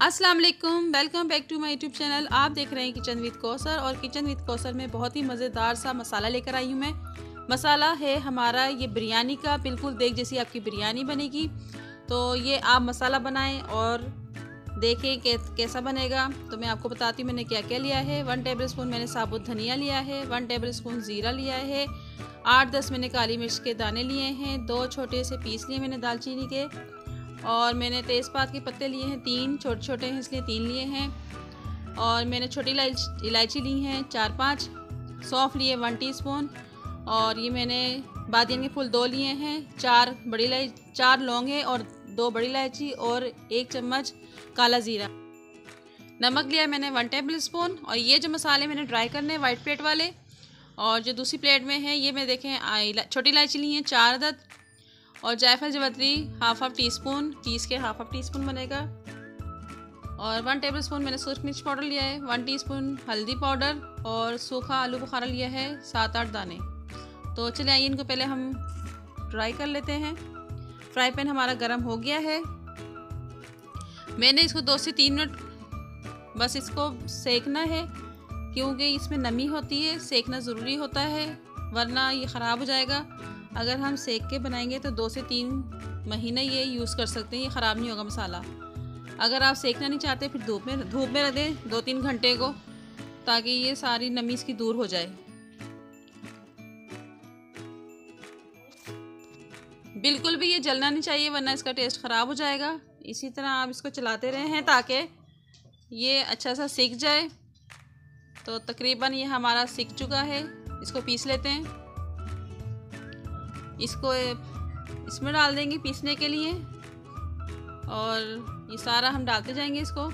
अस्सलाम वालेकुम welcome back to my YouTube channel आप देख रहे हैं किचन विद कौसर और किचन विद कौसर में बहुत ही मज़ेदार सा मसाला लेकर आई हूँ मैं। मसाला है हमारा ये बिरयानी का, बिल्कुल देख जैसी आपकी बिरयानी बनेगी। तो ये आप मसाला बनाएँ और देखें कैसा बनेगा। तो मैं आपको बताती हूँ मैंने क्या क्या लिया है। वन टेबल स्पून मैंने साबुत धनिया लिया है वन टेबल स्पून ज़ीरा लिया है, आठ दस मैंने काली मिर्च के दाने लिए हैं, दो छोटे से पीस लिए मैंने दालचीनी के। और मैंने तेज़पात के पत्ते लिए हैं तीन छोटे छोटे हैं, इसलिए तीन लिए हैं। और मैंने छोटी इलायची ली हैं चार, पाँच। सौंफ लिए वन टीस्पून और ये मैंने बादियन के फूल दो लिए हैं। चार बड़ी इलायची चार लौंगे और दो बड़ी इलायची और एक चम्मच काला ज़ीरा। नमक लिया मैंने वन टेबल स्पून और ये जो मसाले मैंने ड्राई करने वाइट प्लेट वाले और जो दूसरी प्लेट में है, ये मैं देखें छोटी इलायची ली हैं, चार अदद और जायफल जवतरी half half teaspoon piece के हाफ़ हाफ़ टी स्पून बनेगा। और वन टेबल स्पून मैंने सूख मिर्च पाउडर लिया है वन टीस्पून हल्दी पाउडर और सूखा आलू बुखारा लिया है, सात आठ दाने। तो चलिए आइए, इनको पहले हम फ्राई कर लेते हैं। फ्राई पैन हमारा गर्म हो गया है। मैंने इसको दो से तीन मिनट बस इसको सेकना है, क्योंकि इसमें नमी होती है, सेकना ज़रूरी होता है, वरना ये ख़राब हो जाएगा। अगर हम सेक के बनाएँगे तो दो से तीन महीने ये यूज़ कर सकते हैं, ये ख़राब नहीं होगा मसाला। अगर आप सेकना नहीं चाहते, फिर धूप में धूप में रख दें दो तीन घंटे को, ताकि ये सारी नमी इसकी दूर हो जाए। बिल्कुल भी ये जलना नहीं चाहिए, वरना इसका टेस्ट ख़राब हो जाएगा। इसी तरह आप इसको चलाते रहे ताकि ये अच्छा सा सीख जाए। तो तकरीबन ये हमारा सीख चुका है, इसको पीस लेते हैं। इसको इसमें डाल देंगे पीसने के लिए। और ये सारा हम डालते जाएँगे इसको।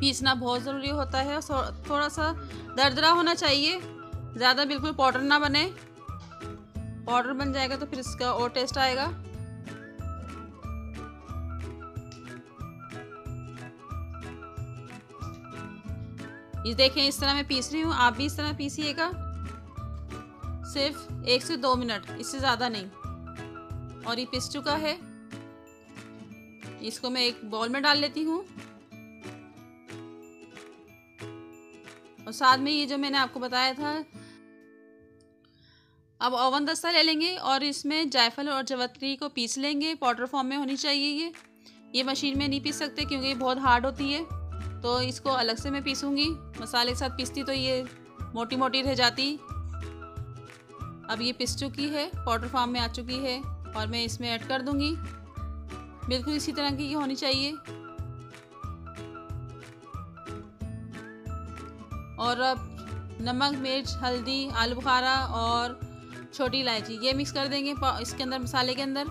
पीसना बहुत ज़रूरी होता है थोड़ा सा दरदरा होना चाहिए। ज़्यादा बिल्कुल पाउडर ना बने। पाउडर बन जाएगा तो फिर इसका और टेस्ट आएगा। ये देखें, इस तरह मैं पीस रही हूँ। आप भी इस तरह पीसिएगा। सिर्फ़ एक से दो मिनट, इससे ज़्यादा नहीं। और ये पिस चुका है। इसको मैं एक बॉल में डाल लेती हूँ। और साथ में ये जो मैंने आपको बताया था, अब ओवन दस्ता ले लेंगे और इसमें जायफल और जवत्री को पीस लेंगे। पाउडर फॉर्म में होनी चाहिए ये। ये मशीन में नहीं पीस सकते क्योंकि ये बहुत हार्ड होती है। तो इसको अलग से मैं पीसूँगी। मसाले के साथ पीसती तो ये मोटी मोटी रह जाती। अब ये पिस चुकी है पाउडर फॉर्म में आ चुकी है और मैं इसमें ऐड कर दूँगी। बिल्कुल इसी तरह की ये होनी चाहिए। और अब नमक मिर्च हल्दी आलू बुखारा और छोटी इलायची ये मिक्स कर देंगे इसके अंदर मसाले के अंदर।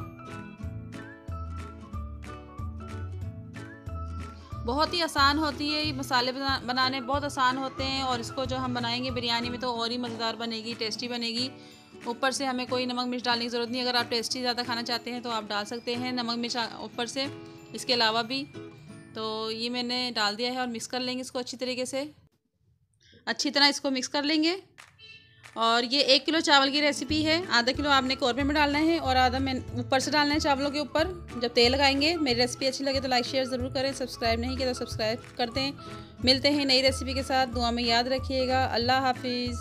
बहुत ही आसान होती है ये मसाले बना, बनाने बहुत आसान होते हैं और इसको जो हम बनाएँगे बिरयानी में तो और ही मज़ेदार बनेगी टेस्टी बनेगी। ऊपर से हमें कोई नमक मिर्च डालने की ज़रूरत नहीं। अगर आप टेस्टी ज़्यादा खाना चाहते हैं तो आप डाल सकते हैं नमक मिर्च ऊपर से। इसके अलावा भी तो ये मैंने डाल दिया है और मिक्स कर लेंगे इसको अच्छी तरीके से। अच्छी तरह इसको मिक्स कर लेंगे। और ये एक किलो चावल की रेसिपी है। आधा किलो आपने कौरमे में डालना है और आधा मैं ऊपर से डालना है चावलों के ऊपर। जब तेल लगाएँगे, मेरी रेसिपी अच्छी लगे तो लाइक, शेयर ज़रूर करें। सब्सक्राइब नहीं किया तो सब्सक्राइब करते हैं मिलते हैं नई रेसिपी के साथ। दुआ में याद रखिएगा। अल्लाह हाफिज़।